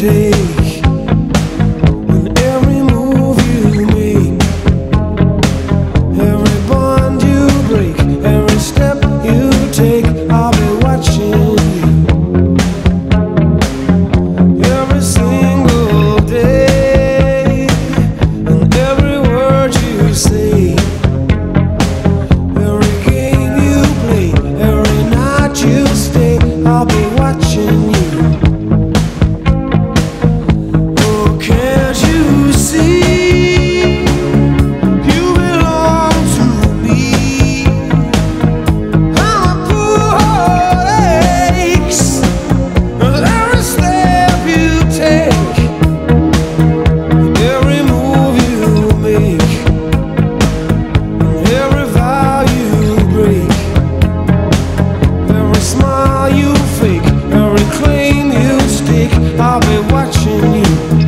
day I'll be watching you.